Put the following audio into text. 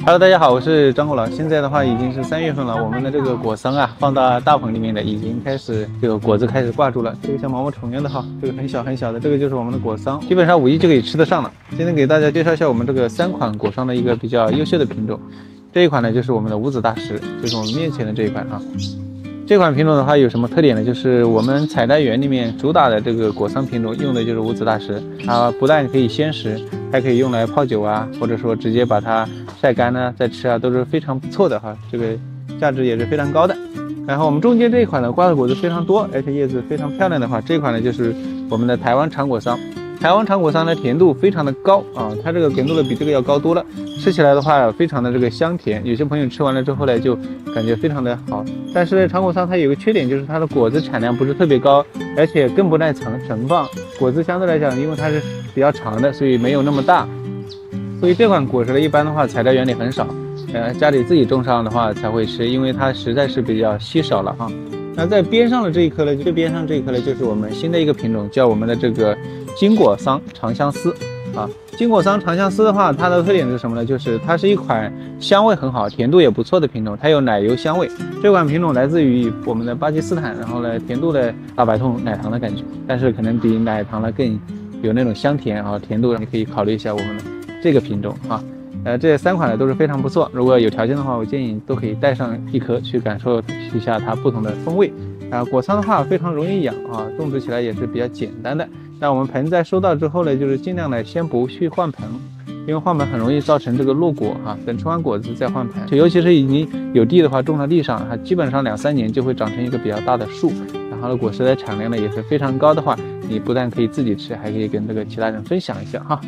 Hello，大家好，我是张果老。现在的话已经是三月份了，我们的这个果桑啊，放到大棚里面的，已经开始这个果子开始挂住了。这个像毛毛虫一样的哈，这个很小很小的，这个就是我们的果桑，基本上五一就可以吃得上了。今天给大家介绍一下我们这个三款果桑的一个比较优秀的品种。这一款呢就是我们的五子大师，就是我们面前的这一款啊。这款品种的话有什么特点呢？就是我们采摘园里面主打的这个果桑品种，用的就是五子大师。它不但可以鲜食，还可以用来泡酒啊，或者说直接把它晒干呢再吃啊，都是非常不错的哈。这个价值也是非常高的。然后我们中间这一款呢，挂的果子非常多，而且叶子非常漂亮的话，这款呢就是我们的台湾长果桑。台湾长果桑的甜度非常的高啊，它这个甜度呢比这个要高多了，吃起来的话非常的这个香甜，有些朋友吃完了之后呢就感觉非常的好。但是呢，长果桑它有个缺点，就是它的果子产量不是特别高，而且更不耐存存放，果子相对来讲，因为它是比较长的，所以没有那么大。所以这款果实呢，一般的话采摘原理很少，呃，家里自己种上的话才会吃，因为它实在是比较稀少了哈。那在边上的这一颗呢，最边上这一颗呢，就是我们新的一个品种，叫我们的这个金果桑长相思啊。金果桑长相思的话，它的特点是什么呢？就是它是一款香味很好、甜度也不错的品种，它有奶油香味。这款品种来自于我们的巴基斯坦，然后呢，甜度的大白兔奶糖的感觉，但是可能比奶糖呢更有那种香甜啊，甜度你可以考虑一下我们的这个品种啊。呃，这三款呢都是非常不错。如果有条件的话，我建议都可以带上一颗去感受一下它不同的风味。啊，果桑的话非常容易养啊，种植起来也是比较简单的。那我们盆栽收到之后呢，就是尽量呢先不去换盆，因为换盆很容易造成这个落果哈。等吃完果子再换盆，就尤其是已经有地的话，种到地上，它基本上两三年就会长成一个比较大的树。然后呢，果实的产量呢也是非常高的话，你不但可以自己吃，还可以跟这个其他人分享一下哈。